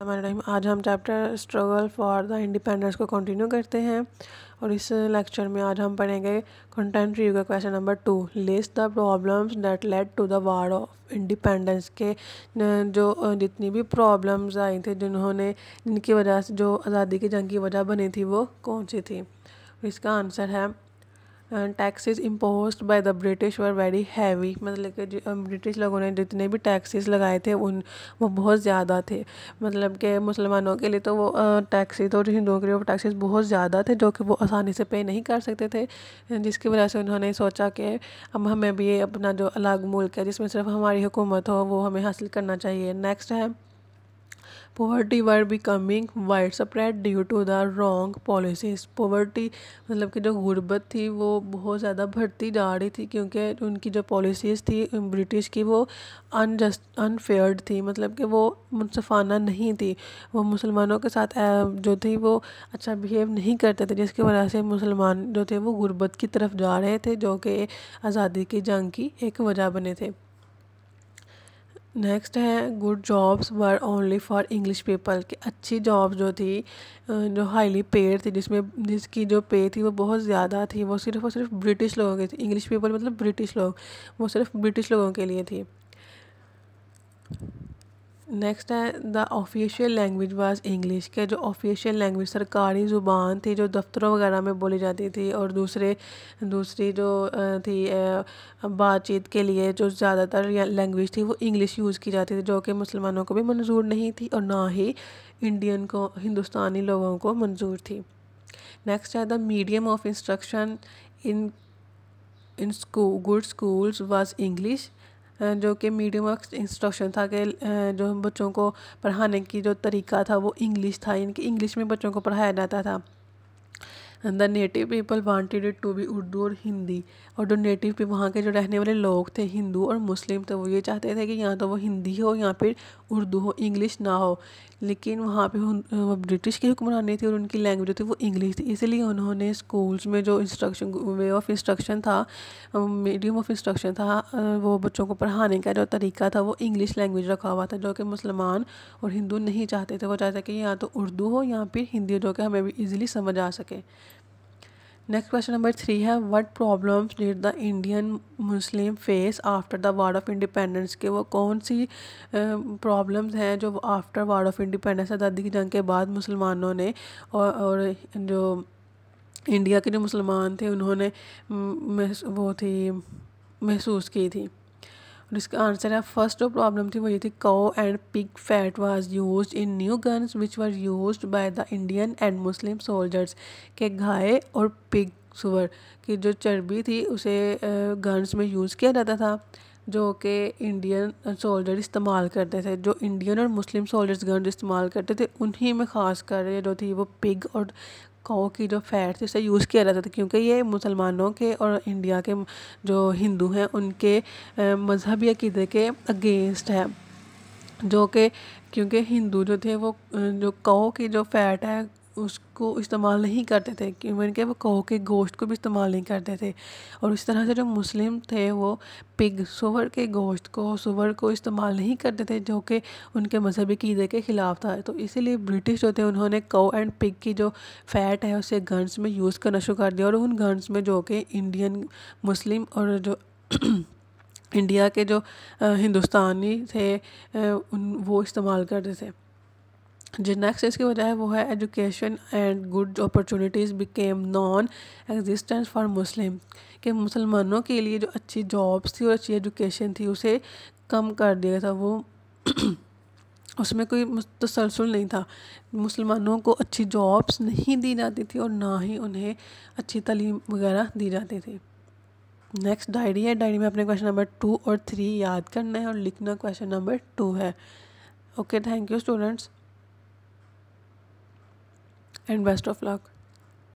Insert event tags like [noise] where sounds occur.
हमारे टाइम आज हम chapter struggle for the independence को कंटिन्यू करते हैं और इस लेक्चर में आज हम पढ़ेंगे कंटेंट रिव्यू का question number two list the problems that led to the war of independence के जो जितनी भी प्रॉब्लम्स आई थी, जिन्होंने, जिनकी वजह से, जो आज़ादी की जंग की वजह बनी थी, वो कौन सी थी? इसका आंसर है taxes impose by the British were very heavy मतलब कि ब्रिटिश लोगों ने जितने भी टैक्सेस लगाए थे, उन, वो बहुत ज़्यादा थे। मतलब कि मुसलमानों के लिए तो वो टैक्सेस और हिंदुओं के लिए वो टैक्सेस बहुत ज़्यादा थे, जो कि वो आसानी से पे नहीं कर सकते थे। जिसकी वजह से उन्होंने सोचा कि अब हमें भी अपना जो अलग मुल्क है, जिसमें सिर्फ़ हमारी हुकूमत हो, वो हमें हासिल करना चाहिए। नेक्स्ट है were becoming widespread due to the wrong policies poverty मतलब कि जो गुर्बत थी, वो बहुत ज़्यादा बढ़ती जा रही थी क्योंकि उनकी जो पॉलिसीज़ थी ब्रिटिश की, वो अनजस्ट अनफेयर्ड थी। मतलब कि वो मुनसफाना नहीं थी। वो मुसलमानों के साथ जो थी, वो अच्छा बिहेव नहीं करते थे, जिसकी वजह से मुसलमान जो थे, वो गुर्बत की तरफ़ जा रहे थे, जो कि आज़ादी की जंग की एक वजह बने थे। नेक्स्ट है good jobs were only for English people की अच्छी जॉब जो थी जो हाईली पेड थी, जिसमें, जिसकी जो पे थी वो बहुत ज़्यादा थी, वो सिर्फ़ और सिर्फ़ ब्रिटिश लोगों की थी इंग्लिश पीपल मतलब ब्रिटिश लोग, वो सिर्फ़ ब्रिटिश लोगों के लिए थी। नेक्स्ट है the official language was English के, जो ऑफिशियल लैंग्वेज सरकारी ज़ुबान थी, जो दफ्तरों वगैरह में बोली जाती थी, और दूसरे, दूसरी जो थी बातचीत के लिए जो ज़्यादातर लैंग्वेज थी, वो इंग्लिश यूज़ की जाती थी, जो कि मुसलमानों को भी मंजूर नहीं थी, और ना ही इंडियन को, हिंदुस्तानी लोगों को मंजूर थी। नेक्स्ट है the medium of instruction in in school good schools was English जो कि मीडियम ऑफ़ इंस्ट्रक्शन था कि जो बच्चों को पढ़ाने की जो तरीका था वो इंग्लिश था, यानी कि इंग्लिश में बच्चों को पढ़ाया जाता था। The native people wanted it to be Urdu और हिंदी और जो नेटिव पे वहाँ के जो रहने वाले लोग थे हिंदू और मुस्लिम तो वो ये चाहते थे कि यहाँ तो वो हिंदी हो यहाँ पे उर्दू हो इंग्लिश ना हो. लेकिन वहाँ पे वो ब्रिटिश की हुक्मरानी थी और उनकी लैंग्वेज थी वो इंग्लिश थी. इसलिए उन्होंने स्कूल्स में जो इंस्ट्रक्शन वे ऑफ़ इंस्ट्रक्शन था मीडियम ऑफ़ इंस्ट्रक्शन था, वो बच्चों को पढ़ाने का जो तरीका था, वो इंग्लिश लैंग्वेज रखा हुआ था, जो कि मुसलमान और हिंदू नहीं चाहते थे. वो चाहते थे कि यहाँ तो उर्दू हो यहाँ पर हिंदी हो, जो कि हमें भी ईज़िली समझ आ सके. नेक्स्ट क्वेश्चन नंबर थ्री है what problems did the Indian Muslim face after the war of independence के वो कौन सी प्रॉब्लम्स हैं जो आफ्टर वार ऑफ़ इंडिपेंडेंस आज़ादी की जंग के बाद मुसलमानों ने और, और जो इंडिया के जो मुसलमान थे उन्होंने वो थी महसूस की थी। और इसका आंसर है फ़र्स्ट जो प्रॉब्लम थी वो ये थी cow and pig fat was used in new guns which were used by the Indian and Muslim soldiers के गाय और पिग सुअर की जो चर्बी थी उसे गन्स में यूज़ किया जाता था, जो कि इंडियन सोल्जर इस्तेमाल करते थे, जो इंडियन और मुस्लिम सोल्जर्स गन्स इस्तेमाल करते थे, उन्हीं में ख़ास कर जो थी वो पिग और काओ की जो फैट थी उसे यूज़ किया जाता था, क्योंकि ये मुसलमानों के और इंडिया के जो हिंदू हैं, उनके मज़हबी अकीदे के अगेंस्ट है। जो कि, क्योंकि हिंदू जो थे वो जो काओ की जो फैट है उसको इस्तेमाल नहीं करते थे इवन के वो कहो के गोश्त को भी इस्तेमाल नहीं करते थे। और इस तरह से जो मुस्लिम थे वो पिग सुवर के गोश्त को सुवर को इस्तेमाल नहीं करते थे, जो कि उनके मजहबी कीदे के ख़िलाफ़ था। तो इसीलिए ब्रिटिश जो थे, उन्होंने कौ एंड पिग की जो फ़ैट है, उसे गन्स में यूज़ करना शुरू कर दिया। और उन गन्स में जो कि इंडियन मुस्लिम और जो [clears throat] इंडिया के जो हिंदुस्तानी थे उन, वो इस्तेमाल करते थे। जो नेक्स्ट इसकी वजह है वो है education and good opportunities became non existence for Muslim कि मुसलमानों के लिए जो अच्छी जॉब्स थी और अच्छी एजुकेशन थी, उसे कम कर दिया था। वो [clears throat] उसमें कोई तसलसल नहीं था। मुसलमानों को अच्छी जॉब्स नहीं दी जाती थी और ना ही उन्हें अच्छी तलीम वगैरह दी जाती थी। नेक्स्ट डायरी है। डायरी में अपने क्वेश्चन नंबर टू और थ्री याद करना है और लिखना क्वेश्चन नंबर टू है। Okay thank you students and best of luck